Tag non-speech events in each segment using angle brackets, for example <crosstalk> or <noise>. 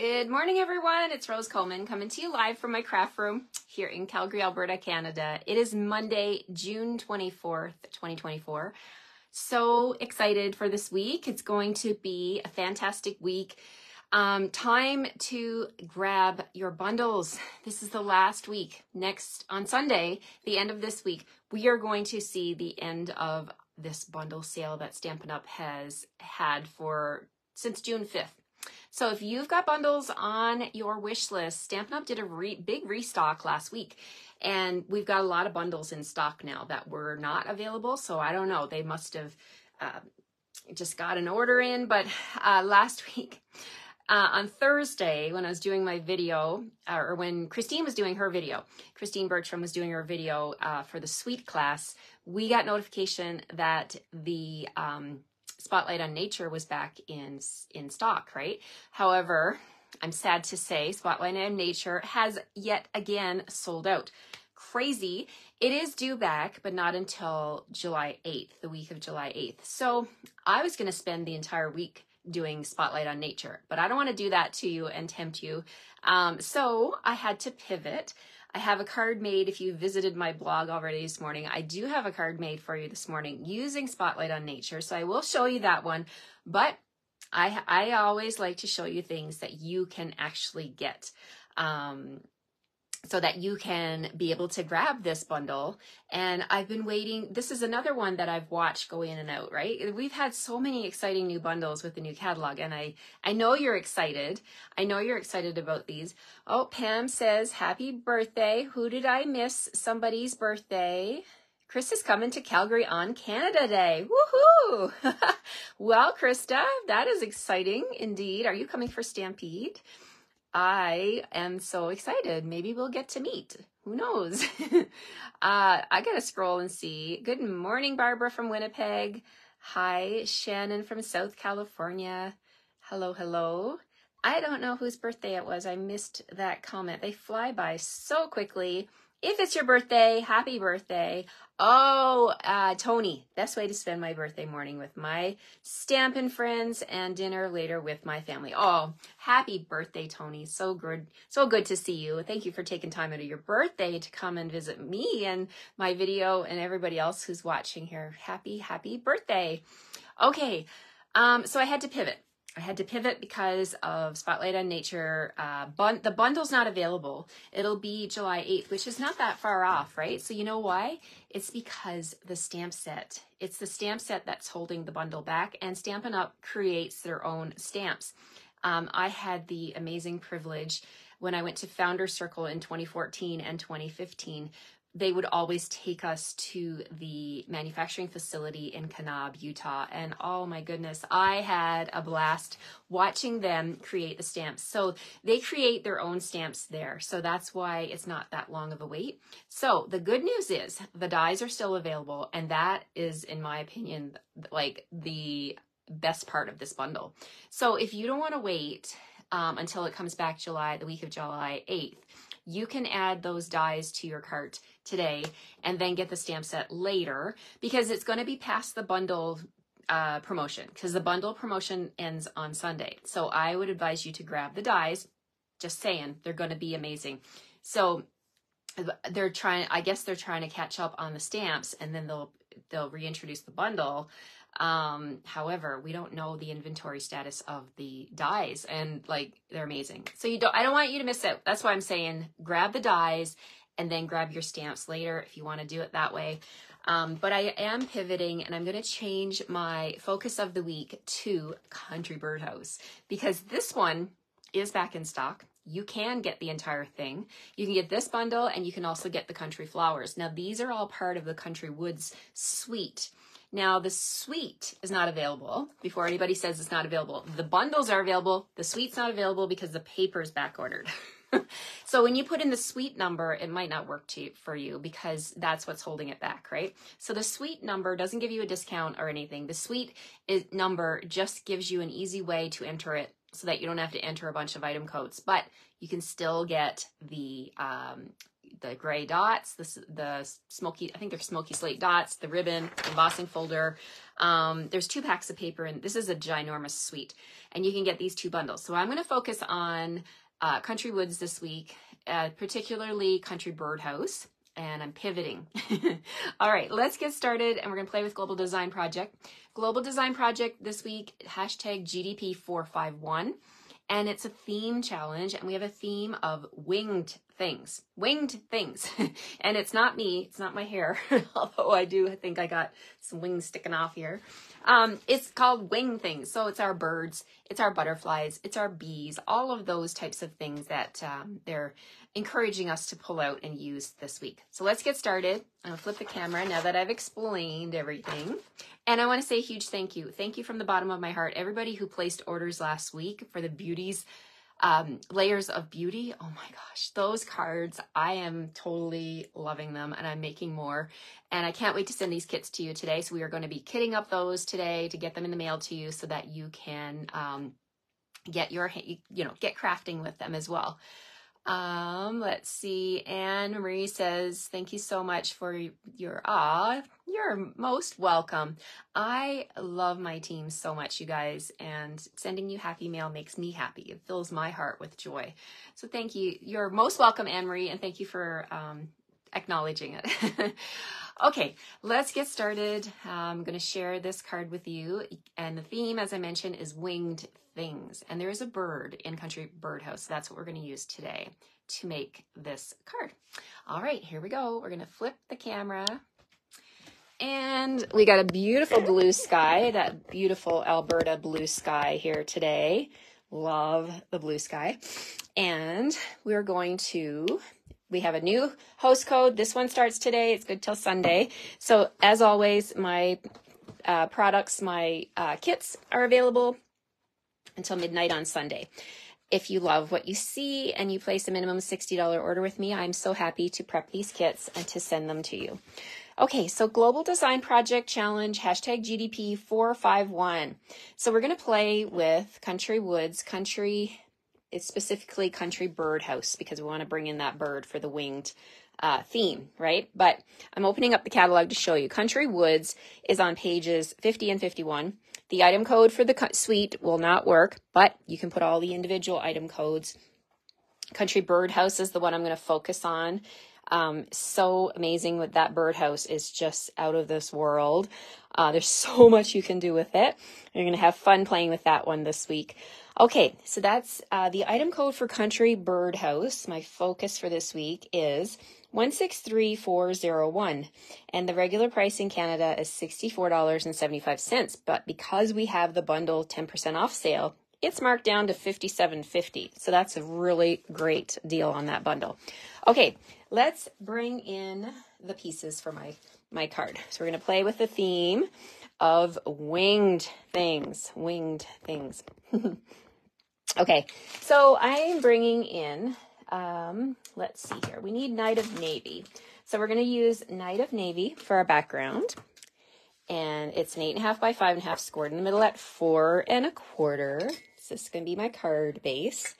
Good morning, everyone. It's Rose Coleman coming to you live from my craft room here in Calgary, Alberta, Canada. It is Monday, June 24th, 2024. So excited for this week. It's going to be a fantastic week. Um, time to grab your bundles. This is the last week. Next on Sunday, the end of this week, we are going to see the end of this bundle sale that Stampin' Up! has had for since June 5th. So if you've got bundles on your wish list, Stampin' Up! did a re- big restock last week. And we've got a lot of bundles in stock now that were not available. So I don't know. They must have uh, just got an order in. But uh, last <laughs> week, uh, on Thursday, when I was doing my video, uh, or when Christine was doing her video, Christine Bertram was doing her video uh, for the sweet class, we got notification that the um, Spotlight on Nature was back in in stock, right? However, I'm sad to say Spotlight on Nature has yet again sold out. Crazy. It is due back, but not until July 8th, the week of July 8th. So I was going to spend the entire week doing Spotlight on Nature, but I don't want to do that to you and tempt you. Um, so I had to pivot. I have a card made. If you visited my blog already this morning, I do have a card made for you this morning using Spotlight on Nature. So I will show you that one. But I, I always like to show you things that you can actually get. Um, so that you can be able to grab this bundle. And I've been waiting. This is another one that I've watched go in and out, right? We've had so many exciting new bundles with the new catalog and I, I know you're excited. I know you're excited about these. Oh, Pam says, happy birthday. Who did I miss? Somebody's birthday. Chris is coming to Calgary on Canada Day. Woohoo! <laughs> well, Krista, that is exciting indeed. Are you coming for Stampede? I am so excited. Maybe we'll get to meet. Who knows? <laughs> uh, I gotta scroll and see. Good morning, Barbara from Winnipeg. Hi, Shannon from South California. Hello, hello. I don't know whose birthday it was. I missed that comment. They fly by so quickly. If it's your birthday, happy birthday. Oh, uh, Tony, best way to spend my birthday morning with my Stampin' friends and dinner later with my family. Oh, happy birthday, Tony. So good. So good to see you. Thank you for taking time out of your birthday to come and visit me and my video and everybody else who's watching here. Happy, happy birthday. Okay. Um, so I had to pivot. I had to pivot because of Spotlight on Nature. Uh, bun- the bundle's not available. It'll be July 8th, which is not that far off, right? So you know why? It's because the stamp set. It's the stamp set that's holding the bundle back, and Stampin' Up! creates their own stamps. Um, I had the amazing privilege when I went to Founder Circle in 2014 and 2015 they would always take us to the manufacturing facility in Kanab, Utah. And oh my goodness, I had a blast watching them create the stamps. So they create their own stamps there. So that's why it's not that long of a wait. So the good news is the dies are still available. And that is, in my opinion, like the best part of this bundle. So if you don't want to wait um, until it comes back July, the week of July 8th, you can add those dies to your cart today and then get the stamp set later because it's going to be past the bundle uh, promotion because the bundle promotion ends on Sunday. So I would advise you to grab the dies. Just saying, they're going to be amazing. So they're trying, I guess they're trying to catch up on the stamps and then they'll, they'll reintroduce the bundle. Um, however, we don't know the inventory status of the dies and like they're amazing. So you don't, I don't want you to miss out. That's why I'm saying grab the dies and then grab your stamps later if you want to do it that way. Um, but I am pivoting and I'm going to change my focus of the week to Country Birdhouse because this one is back in stock. You can get the entire thing. You can get this bundle and you can also get the Country Flowers. Now, these are all part of the Country Woods suite. Now, the suite is not available before anybody says it's not available. The bundles are available. The suite's not available because the paper is back ordered. <laughs> so when you put in the suite number, it might not work to, for you because that's what's holding it back, right? So the suite number doesn't give you a discount or anything. The suite is, number just gives you an easy way to enter it so that you don't have to enter a bunch of item codes, but you can still get the um, the gray dots, the, the smoky, I think they're smoky slate dots, the ribbon, embossing folder. Um, there's two packs of paper, and this is a ginormous suite. And you can get these two bundles. So I'm going to focus on uh, Country Woods this week, uh, particularly Country Birdhouse. And I'm pivoting. <laughs> All right, let's get started. And we're to play with Global Design Project. Global Design Project this week, hashtag GDP451 and it's a theme challenge and we have a theme of winged things winged things. <laughs> And it's not me it's not my hair <laughs> although i do think i got some wings sticking off here. Um, it's called wing things. So it's our birds it's our butterflies it's our bees all of those types of things that um, they're encouraging us to pull out and use this week. So let's get started. I'm gonna flip the camera now that i've explained everything. And I want to say a huge thank you. Thank you from the bottom of my heart. Everybody who placed orders last week for the beauties, um, layers of beauty. Oh my gosh, those cards, I am totally loving them and I'm making more. And I can't wait to send these kits to you today. So we are going to be kitting up those today to get them in the mail to you so that you can um, get your, you know, get crafting with them as well. Um, let's see. Anne Marie says, Thank you so much for your ah. You're most welcome. I love my team so much, you guys, and sending you happy mail makes me happy. It fills my heart with joy. So thank you. You're most welcome, Anne Marie, and thank you for um, acknowledging it. <laughs> okay, let's get started. I'm going to share this card with you. And the theme, as I mentioned, is winged things. And there is a bird in Country Birdhouse. So that's what we're going to use today to make this card. All right, here we go. We're going to flip the camera. And we got a beautiful blue sky, that beautiful Alberta blue sky here today. Love the blue sky. And we're going to we have a new host code. This one starts today. It's good till Sunday. So as always, my uh, products, my uh, kits are available until midnight on Sunday. If you love what you see and you place a minimum $60 order with me, I'm so happy to prep these kits and to send them to you. Okay, so Global Design Project Challenge, hashtag GDP 451. So we're going to play with Country Woods, Country, it's specifically Country Birdhouse because we want to bring in that bird for the winged uh, theme, right? But I'm opening up the catalog to show you. Country Woods is on pages 50 and 51. The item code for the suite will not work, but you can put all the individual item codes. Country Birdhouse is the one I'm going to focus on. Um, so amazing with that birdhouse is just out of this world. Uh, there's <laughs> so much you can do with it. You're going to have fun playing with that one this week. Okay, so that's uh, the item code for Country Birdhouse. My focus for this week is 163401 and the regular price in Canada is $64.75 but because we have the bundle 10% off sale it's marked down to 57.50 so that's a really great deal on that bundle. Okay let's bring in the pieces for my my card. So we're going to play with the theme of winged things winged things <laughs> okay so i'm bringing in um, let's see here. We need Night of Navy. So we're going to use Night of Navy for our background. And it's an eight and a half by five and a half scored in the middle at four and a quarter. So this is going to be my card base.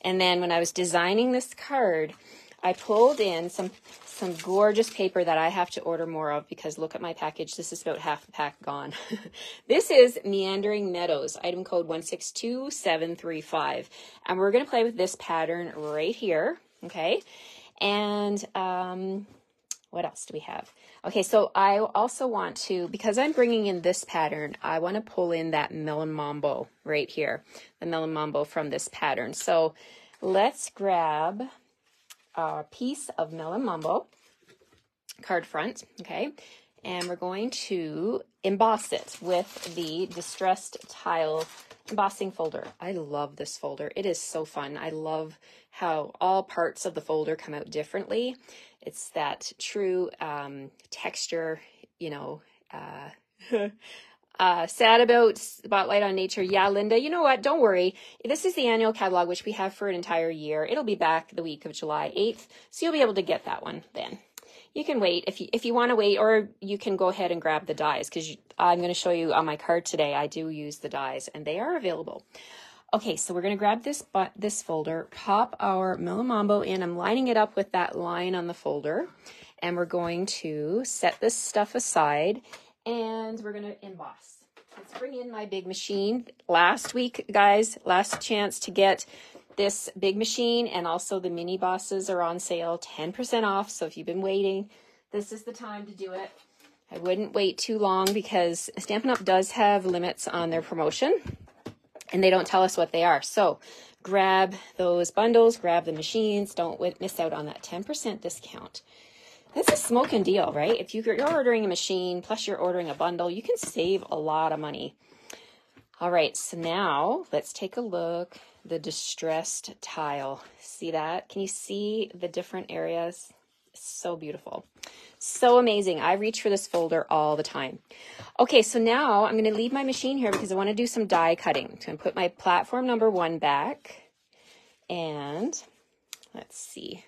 And then when I was designing this card, I pulled in some some gorgeous paper that I have to order more of because look at my package. This is about half a pack gone. <laughs> this is Meandering Meadows, item code 162735. And we're going to play with this pattern right here. Okay. And um, what else do we have? Okay, so I also want to, because I'm bringing in this pattern, I want to pull in that Melon Mambo right here, the Melon Mambo from this pattern. So let's grab a piece of Melon Mambo card front, okay? And we're going to emboss it with the Distressed Tile embossing folder. I love this folder. It is so fun. I love how all parts of the folder come out differently. It's that true um, texture, you know, uh, <laughs> Uh, sad about Spotlight on Nature. Yeah, Linda, you know what? Don't worry. This is the annual catalog, which we have for an entire year. It'll be back the week of July 8th, so you'll be able to get that one then. You can wait if you, if you want to wait, or you can go ahead and grab the dies because I'm going to show you on my card today. I do use the dies and they are available. Okay, so we're gonna grab this but this folder, pop our Mambo in. I'm lining it up with that line on the folder, and we're going to set this stuff aside, and we're gonna emboss. Let's bring in my big machine. Last week, guys, last chance to get this big machine, and also the mini bosses are on sale, 10% off. So if you've been waiting, this is the time to do it. I wouldn't wait too long because Stampin' Up! does have limits on their promotion and they don't tell us what they are. So grab those bundles, grab the machines. Don't miss out on that 10% discount. That's a smoking deal, right? If you're ordering a machine plus you're ordering a bundle, you can save a lot of money. All right, so now let's take a look. The distressed tile. See that? Can you see the different areas? So beautiful. So amazing. I reach for this folder all the time. Okay, so now I'm going to leave my machine here because I want to do some die cutting. So I'm going to put my platform number one back. And let's see.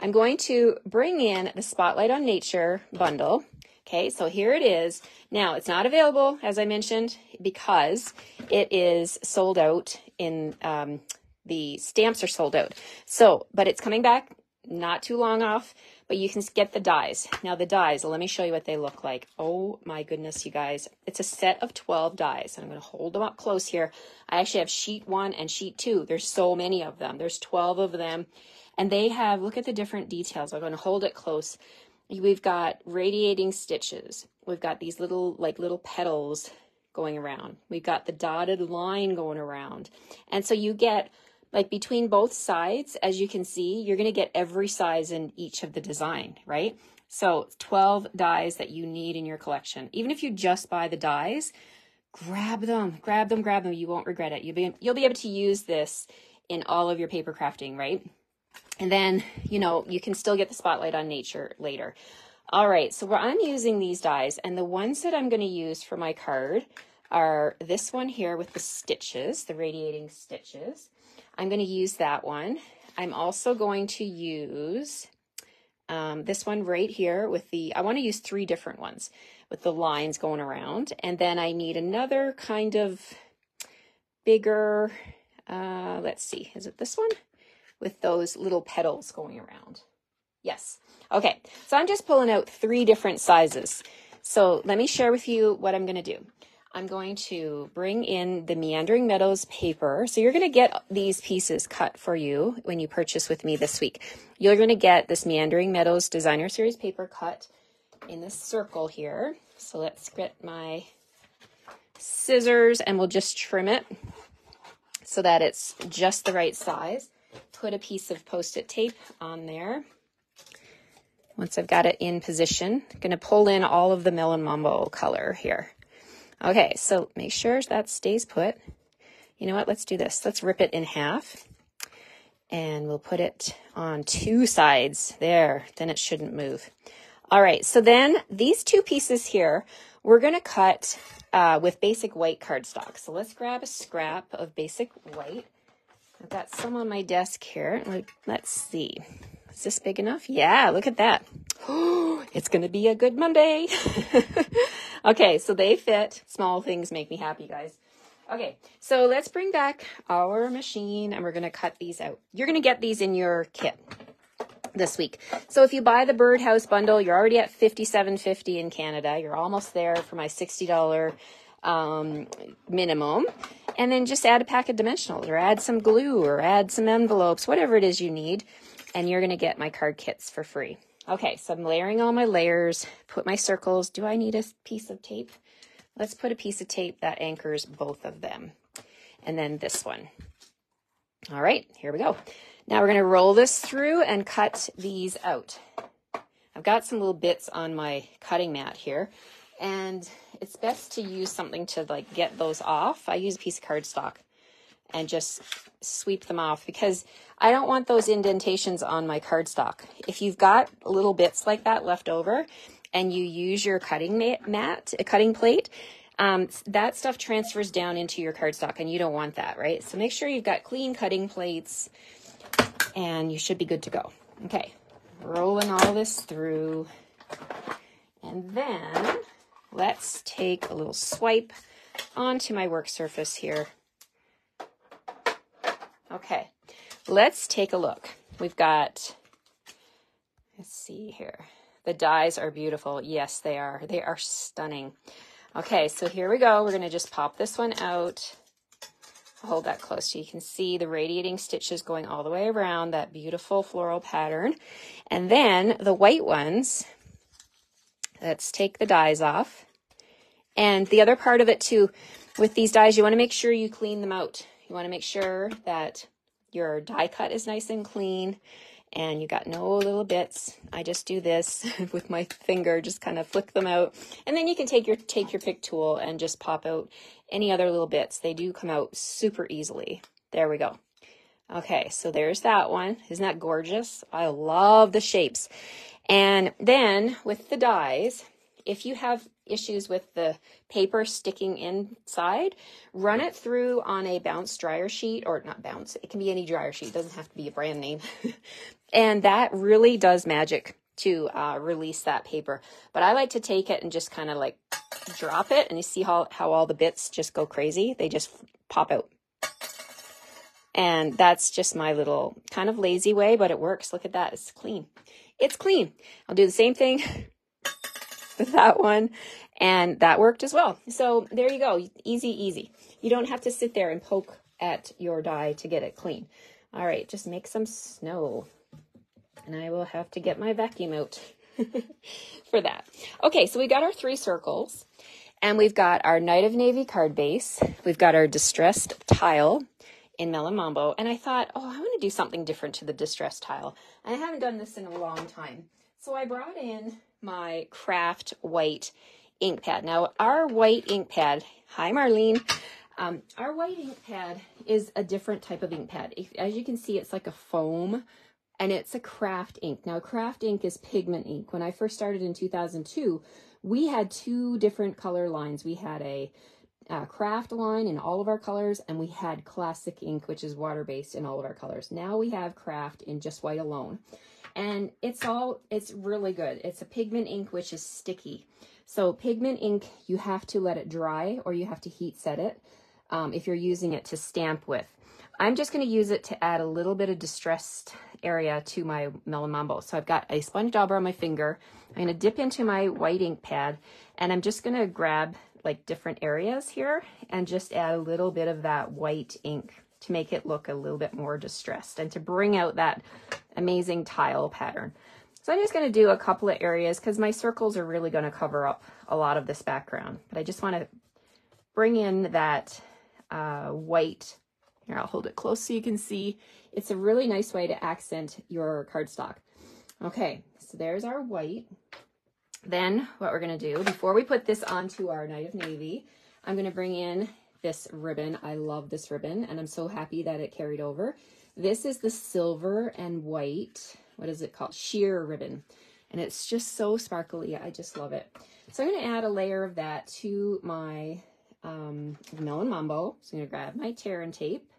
I'm going to bring in the Spotlight on Nature bundle. Okay, so here it is. Now, it's not available, as I mentioned, because it is sold out in um, the stamps are sold out. So, but it's coming back not too long off, but you can get the dies. Now the dies, let me show you what they look like. Oh my goodness, you guys. It's a set of 12 dies. I'm going to hold them up close here. I actually have sheet one and sheet two. There's so many of them. There's 12 of them. And they have, look at the different details. I'm going to hold it close. We've got radiating stitches. We've got these little, like little petals going around. We've got the dotted line going around. And so you get like between both sides, as you can see, you're going to get every size in each of the design, right? So 12 dies that you need in your collection. Even if you just buy the dies, grab them, grab them, grab them. You won't regret it. You'll be, you'll be able to use this in all of your paper crafting, right? And then, you know, you can still get the spotlight on nature later. All right, so where I'm using these dies, and the ones that I'm going to use for my card are this one here with the stitches, the radiating stitches. I'm going to use that one. I'm also going to use um, this one right here with the, I want to use three different ones with the lines going around. And then I need another kind of bigger, uh, let's see, is it this one? With those little petals going around. Yes. Okay, so I'm just pulling out three different sizes. So let me share with you what I'm going to do. I'm going to bring in the Meandering Meadows paper. So you're going to get these pieces cut for you when you purchase with me this week. You're going to get this Meandering Meadows Designer Series paper cut in this circle here. So let's get my scissors and we'll just trim it so that it's just the right size. Put a piece of post-it tape on there. Once I've got it in position, I'm to pull in all of the Melon Mambo color here. Okay, so make sure that stays put. You know what? Let's do this. Let's rip it in half. And we'll put it on two sides. There, then it shouldn't move. All right, so then these two pieces here, we're to cut uh, with basic white cardstock. So let's grab a scrap of basic white. I've got some on my desk here. Let's see. Is this big enough? Yeah, look at that. <gasps> It's going to be a good Monday. <laughs> okay, so they fit. Small things make me happy, guys. Okay, so let's bring back our machine and we're going to cut these out. You're going to get these in your kit this week. So if you buy the Birdhouse bundle, you're already at 57.50 in Canada. You're almost there for my $60 um, minimum. And then just add a pack of dimensionals or add some glue or add some envelopes, whatever it is you need and you're going to get my card kits for free. Okay, so I'm layering all my layers, put my circles. Do I need a piece of tape? Let's put a piece of tape that anchors both of them. And then this one. All right, here we go. Now we're going to roll this through and cut these out. I've got some little bits on my cutting mat here, and it's best to use something to like get those off. I use a piece of cardstock and just sweep them off because I don't want those indentations on my cardstock. If you've got little bits like that left over and you use your cutting mat, a cutting plate, um, that stuff transfers down into your cardstock and you don't want that, right? So make sure you've got clean cutting plates and you should be good to go. Okay, rolling all this through. And then let's take a little swipe onto my work surface here Okay, let's take a look. We've got, let's see here. The dies are beautiful. Yes, they are. They are stunning. Okay, so here we go. We're going to just pop this one out. Hold that close so you can see the radiating stitches going all the way around that beautiful floral pattern. And then the white ones, let's take the dies off. And the other part of it too, with these dies, you want to make sure you clean them out. You want to make sure that your die cut is nice and clean and you got no little bits. I just do this <laughs> with my finger, just kind of flick them out. And then you can take your take your pick tool and just pop out any other little bits. They do come out super easily. There we go. Okay, so there's that one. Isn't that gorgeous? I love the shapes. And then with the dies, if you have issues with the paper sticking inside, run it through on a bounce dryer sheet or not bounce, it can be any dryer sheet, it doesn't have to be a brand name. <laughs> and that really does magic to uh, release that paper. But I like to take it and just kind of like drop it and you see how, how all the bits just go crazy. They just pop out. And that's just my little kind of lazy way, but it works. Look at that. It's clean. It's clean. I'll do the same thing <laughs> <laughs> that one. And that worked as well. So there you go. Easy, easy. You don't have to sit there and poke at your die to get it clean. All right, just make some snow. And I will have to get my vacuum out <laughs> for that. Okay, so we got our three circles. And we've got our Night of Navy card base. We've got our distressed tile in Melon Mambo. And I thought, oh, I want to do something different to the distressed tile. I haven't done this in a long time. So I brought in my craft white ink pad. Now, our white ink pad, hi Marlene, um, our white ink pad is a different type of ink pad. As you can see, it's like a foam and it's a craft ink. Now, craft ink is pigment ink. When I first started in 2002, we had two different color lines. We had a uh, craft line in all of our colors, and we had classic ink, which is water-based in all of our colors. Now we have craft in just white alone. And it's all, it's really good. It's a pigment ink, which is sticky. So pigment ink, you have to let it dry or you have to heat set it um, if you're using it to stamp with. I'm just going to use it to add a little bit of distressed area to my Melon Mambo. So I've got a sponge dauber on my finger. I'm going to dip into my white ink pad and I'm just going to grab like different areas here and just add a little bit of that white ink to make it look a little bit more distressed and to bring out that amazing tile pattern. So I'm just going to do a couple of areas because my circles are really going to cover up a lot of this background. But I just want to bring in that uh, white. Here, I'll hold it close so you can see. It's a really nice way to accent your cardstock. Okay, so there's our white. Then what we're going to do, before we put this onto our Night of Navy, I'm going to bring in this ribbon. I love this ribbon, and I'm so happy that it carried over. This is the silver and white, what is it called? Sheer ribbon. And it's just so sparkly. I just love it. So I'm going to add a layer of that to my um, Melon Mambo. So I'm going to grab my tear and tape.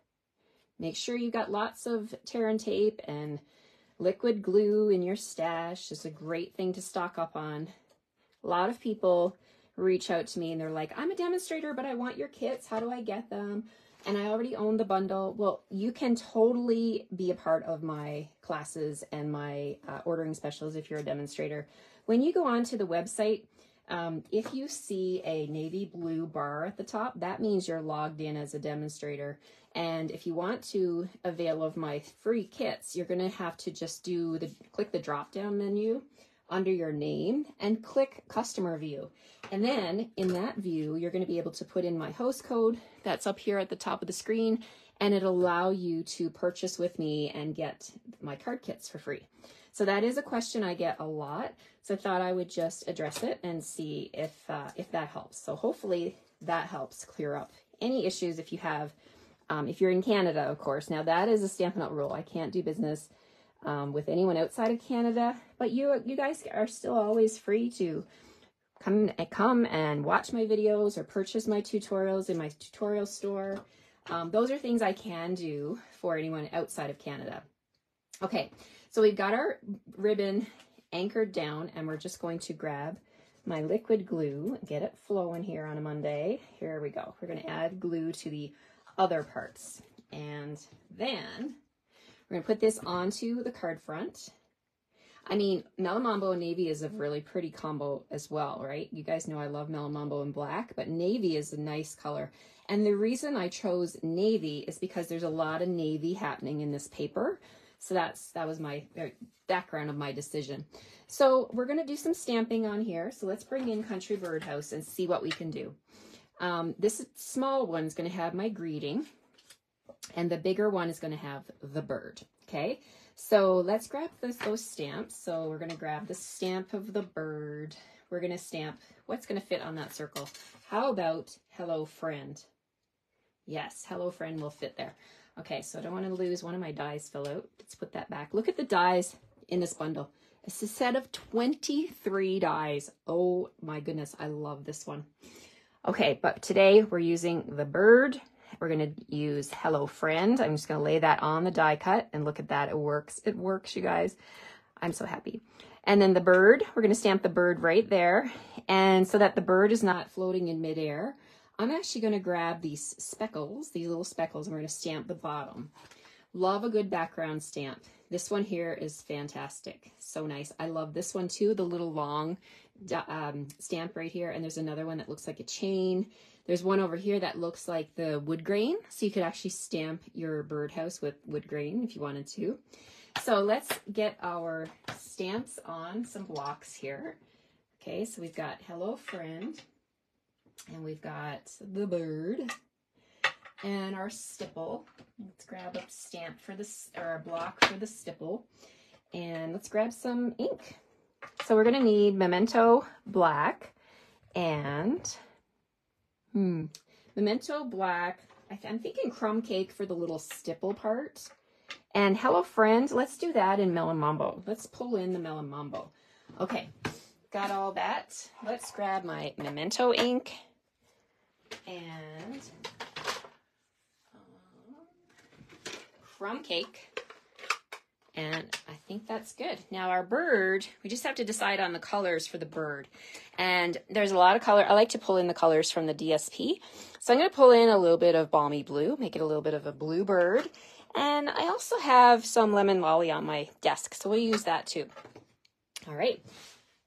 Make sure you've got lots of tear and tape and liquid glue in your stash. It's a great thing to stock up on. A lot of people reach out to me and they're like, I'm a demonstrator, but I want your kits. How do I get them? And I already own the bundle. Well, you can totally be a part of my classes and my uh, ordering specials if you're a demonstrator. When you go onto the website, um, if you see a navy blue bar at the top, that means you're logged in as a demonstrator. And if you want to avail of my free kits, you're going to have to just do the click the drop down menu under your name and click customer view. And then in that view, you're going to be able to put in my host code that's up here at the top of the screen and it'll allow you to purchase with me and get my card kits for free. So that is a question I get a lot. So I thought I would just address it and see if, uh, if that helps. So hopefully that helps clear up any issues if you have, um, if you're in Canada, of course. Now that is a Stampin' Up rule. I can't do business um, with anyone outside of Canada. But you you guys are still always free to come and come and watch my videos or purchase my tutorials in my tutorial store. Um, those are things I can do for anyone outside of Canada. Okay, so we've got our ribbon anchored down and we're just going to grab my liquid glue, get it flowing here on a Monday. Here we go. We're going to add glue to the other parts. And then we're gonna put this onto the card front. I mean, Melon Mambo and navy is a really pretty combo as well, right? You guys know I love Melon Mambo in black, but navy is a nice color. And the reason I chose navy is because there's a lot of navy happening in this paper. So that's that was my uh, background of my decision. So we're going to do some stamping on here. So let's bring in Country Birdhouse and see what we can do. Um, this small one's going to have my greeting. And the bigger one is going to have the bird. Okay. So let's grab those, those stamps. So we're going to grab the stamp of the bird. We're going to stamp what's going to fit on that circle. How about hello friend? Yes, hello friend will fit there. Okay, so I don't want to lose one of my dies fill out. Let's put that back. Look at the dies in this bundle. It's a set of 23 dies. Oh my goodness, I love this one. Okay, but today we're using the bird. We're going to use Hello Friend. I'm just going to lay that on the die cut and look at that. It works. It works, you guys. I'm so happy. And then the bird, we're going to stamp the bird right there. And so that the bird is not floating in midair, I'm actually going to grab these speckles, these little speckles, and we're going to stamp the bottom. Love a good background stamp. This one here is fantastic. So nice. I love this one too, the little long um, stamp right here. And there's another one that looks like a chain. There's one over here that looks like the wood grain. So you could actually stamp your birdhouse with wood grain if you wanted to. So let's get our stamps on some blocks here. Okay, so we've got Hello Friend. And we've got the bird and our stipple. Let's grab a stamp for this, or a block for the stipple. And let's grab some ink. So we're to need Memento Black and, hmm, Memento Black. I am thinking crumb cake for the little stipple part. And Hello Friend, let's do that in Melon Mambo. Let's pull in the Melon Mambo. Okay, got all that. Let's grab my Memento ink and um, crumb cake. And I think that's good. Now our bird, we just have to decide on the colors for the bird. And there's a lot of color. I like to pull in the colors from the DSP. So I'm going to pull in a little bit of balmy blue, make it a little bit of a blue bird. And I also have some lemon lolly on my desk, so we'll use that too. All right,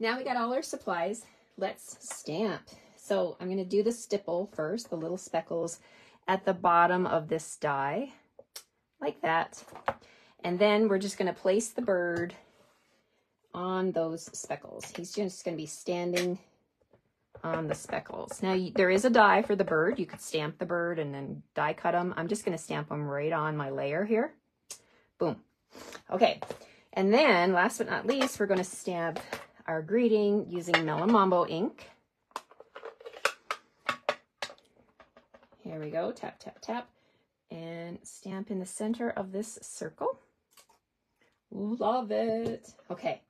now we got all our supplies. Let's stamp. So I'm going to do the stipple first, the little speckles at the bottom of this die, like that. And then we're just going to place the bird on those speckles. He's just going to be standing on the speckles. Now, there is a die for the bird. You could stamp the bird and then die cut them. I'm just going to stamp them right on my layer here. Boom. Okay. And then, last but not least, we're going to stamp our greeting using Melon Mambo ink. Here we go, tap, tap, tap, and stamp in the center of this circle. Love it. Okay.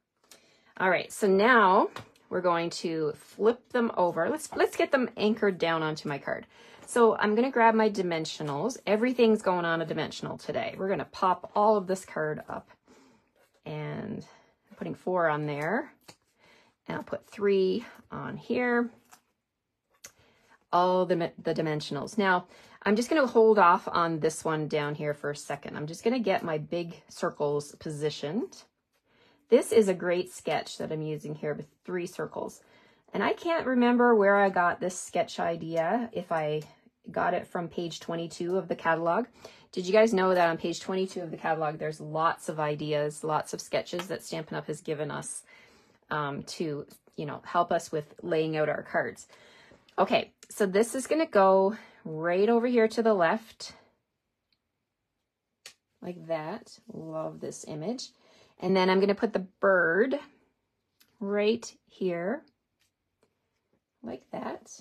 All right, so now we're going to flip them over. Let's, let's get them anchored down onto my card. So I'm going to grab my dimensionals. Everything's going on a dimensional today. We're going to pop all of this card up. And I'm putting four on there. And I'll put three on here all the, the dimensionals. Now, I'm just going to hold off on this one down here for a second. I'm just going to get my big circles positioned. This is a great sketch that I'm using here with three circles. And I can't remember where I got this sketch idea, if I got it from page 22 of the catalog. Did you guys know that on page 22 of the catalog, there's lots of ideas, lots of sketches that Stampin' Up! has given us um, to, you know, help us with laying out our cards. Okay, so this is going to go right over here to the left, like that. Love this image. And then I'm going to put the bird right here, like that.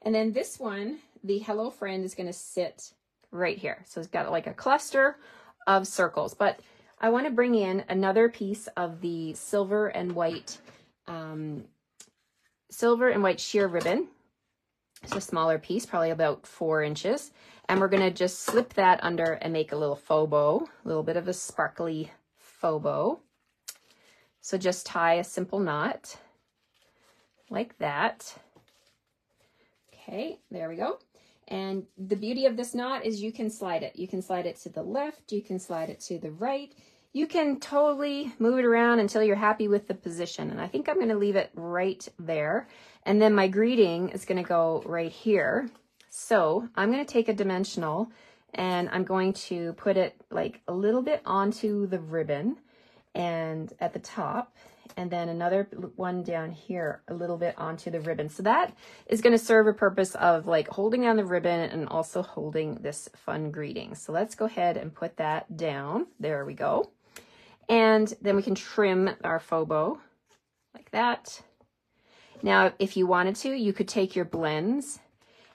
And then this one, the hello friend is going to sit right here. So it's got like a cluster of circles, but I want to bring in another piece of the silver and white, um, silver and white sheer ribbon. It's a smaller piece, probably about four inches. And we're going to just slip that under and make a little faux bow, a little bit of a sparkly faux bow. So just tie a simple knot like that. Okay, there we go. And the beauty of this knot is you can slide it. You can slide it to the left, you can slide it to the right. You can totally move it around until you're happy with the position. And I think I'm going to leave it right there. And then my greeting is going to go right here. So I'm going to take a dimensional and I'm going to put it like a little bit onto the ribbon and at the top and then another one down here a little bit onto the ribbon. So that is going to serve a purpose of like holding on the ribbon and also holding this fun greeting. So let's go ahead and put that down. There we go. And then we can trim our faux bow like that. Now, if you wanted to, you could take your blends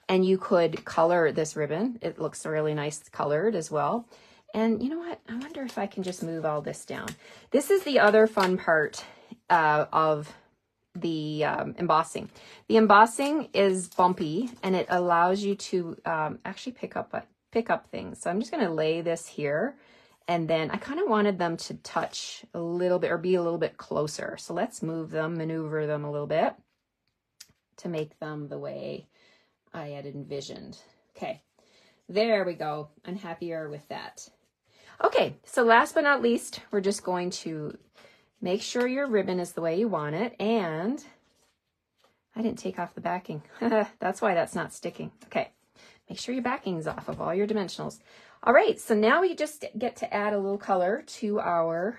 and you could color this ribbon. It looks really nice colored as well. And you know what? I wonder if I can just move all this down. This is the other fun part uh, of the um, embossing. The embossing is bumpy and it allows you to um, actually pick up pick up things. So I'm just going to lay this here and then I kind of wanted them to touch a little bit or be a little bit closer. So let's move them, maneuver them a little bit to make them the way I had envisioned. Okay, there we go. I'm happier with that. Okay, so last but not least, we're just going to make sure your ribbon is the way you want it. And I didn't take off the backing. <laughs> that's why that's not sticking. Okay, make sure your backing's off of all your dimensionals. All right, so now we just get to add a little color to our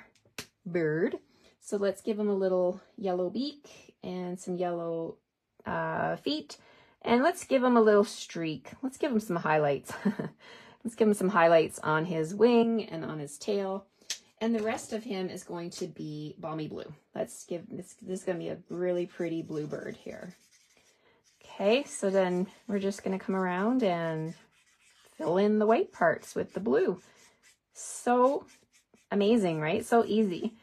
bird. So let's give him a little yellow beak and some yellow uh, feet. And let's give him a little streak. Let's give him some highlights. <laughs> let's give him some highlights on his wing and on his tail. And the rest of him is going to be balmy blue. Let's give this, this is going to be a really pretty blue bird here. Okay, so then we're just going to come around and fill in the white parts with the blue. So amazing, right? So easy.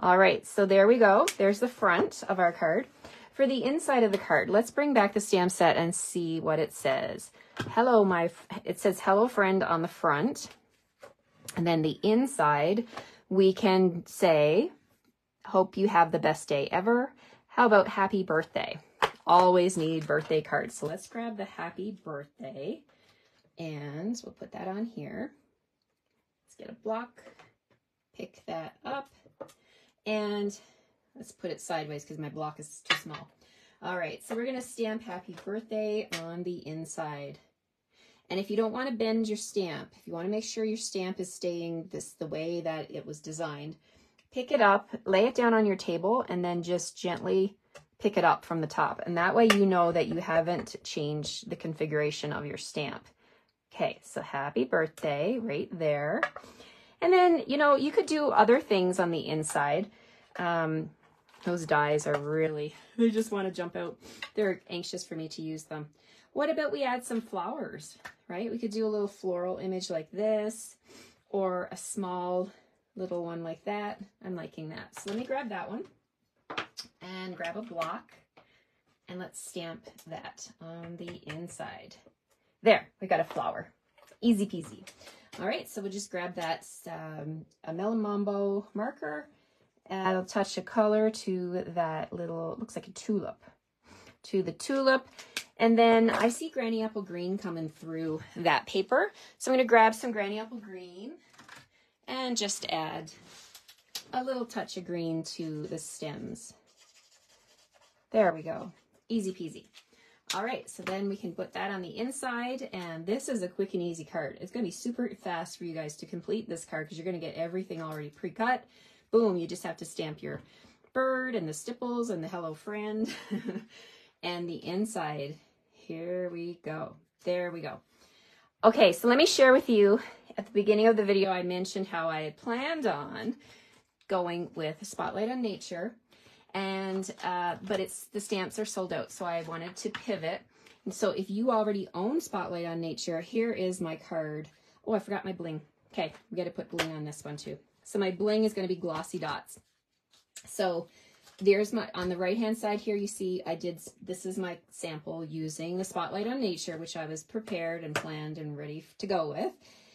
All right, so there we go. There's the front of our card. For the inside of the card, let's bring back the stamp set and see what it says. Hello, my, it says hello friend on the front. And then the inside, we can say, hope you have the best day ever. How about happy birthday? Always need birthday cards. So let's grab the happy birthday and we'll put that on here. Let's get a block, pick that up, and let's put it sideways because my block is too small. All right, so we're to stamp happy birthday on the inside. And if you don't want to bend your stamp, if you want to make sure your stamp is staying this the way that it was designed, pick it up, lay it down on your table, and then just gently pick it up from the top. And that way you know that you haven't changed the configuration of your stamp. Okay, so happy birthday right there. And then, you know, you could do other things on the inside. Um, those dies are really, <laughs> they just want to jump out. They're anxious for me to use them. What about we add some flowers, right? We could do a little floral image like this or a small little one like that. I'm liking that. So let me grab that one and grab a block and let's stamp that on the inside. There, we got a flower. Easy peasy. All right, so we'll just grab that um, a Melon Mambo marker, add a touch of color to that little, looks like a tulip, to the tulip. And then I see Granny Apple Green coming through that paper. So I'm going to grab some Granny Apple Green and just add a little touch of green to the stems. There we go. Easy peasy. All right, so then we can put that on the inside, and this is a quick and easy card. It's going to be super fast for you guys to complete this card because you're going to get everything already pre-cut. Boom, you just have to stamp your bird and the stipples and the hello friend <laughs> and the inside. Here we go. There we go. Okay, so let me share with you, at the beginning of the video, I mentioned how I had planned on going with Spotlight on Nature and uh, but it's the stamps are sold out so I wanted to pivot. And so if you already own Spotlight on Nature here is my card. Oh I forgot my bling. Okay we got to put bling on this one too. So my bling is going to be glossy dots. So there's my on the right hand side here you see I did this is my sample using the Spotlight on Nature which I was prepared and planned and ready to go with.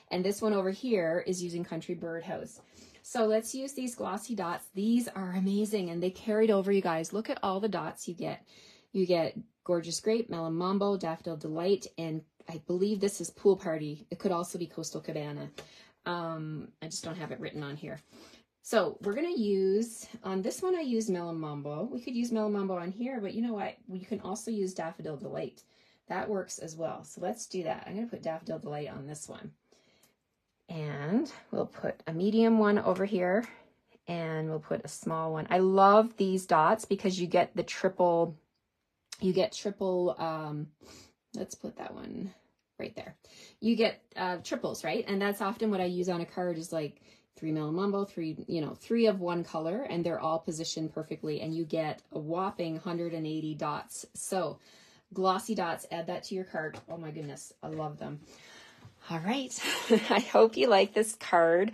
And this one over here is using Country Birdhouse so let's use these glossy dots. These are amazing and they carried over, you guys. Look at all the dots you get. You get Gorgeous Grape, Melon Mambo, Daffodil Delight, and I believe this is Pool Party. It could also be Coastal Cabana. Um, I just don't have it written on here. So we're going to use, on this one I used Melon Mambo. We could use Melon Mambo on here, but you know what? We can also use Daffodil Delight. That works as well. So let's do that. I'm going to put Daffodil Delight on this one. And we'll put a medium one over here and we'll put a small one. I love these dots because you get the triple, you get triple, um, let's put that one right there. You get uh, triples, right? And that's often what I use on a card is like three Melon Mambo, three, you know, three of one color, and they're all positioned perfectly, and you get a whopping 180 dots. So glossy dots, add that to your card. Oh my goodness, I love them. All right, <laughs> I hope you like this card.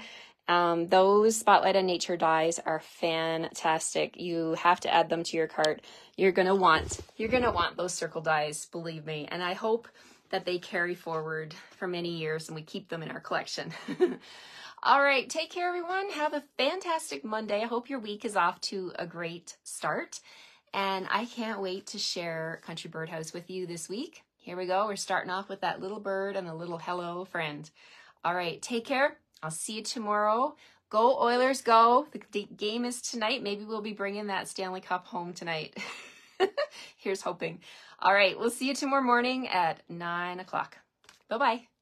Um, those Spotlight on Nature dies are fantastic. You have to add them to your cart. You're gonna want you're gonna want those circle dies, believe me. And I hope that they carry forward for many years and we keep them in our collection. <laughs> All right, take care, everyone. Have a fantastic Monday. I hope your week is off to a great start. And I can't wait to share Country Birdhouse with you this week. Here we go. We're starting off with that little bird and a little hello friend. All right, take care. I'll see you tomorrow. Go Oilers, go. The game is tonight. Maybe we'll be bringing that Stanley Cup home tonight. <laughs> Here's hoping. All right, we'll see you tomorrow morning at 9 o'clock. Bye bye.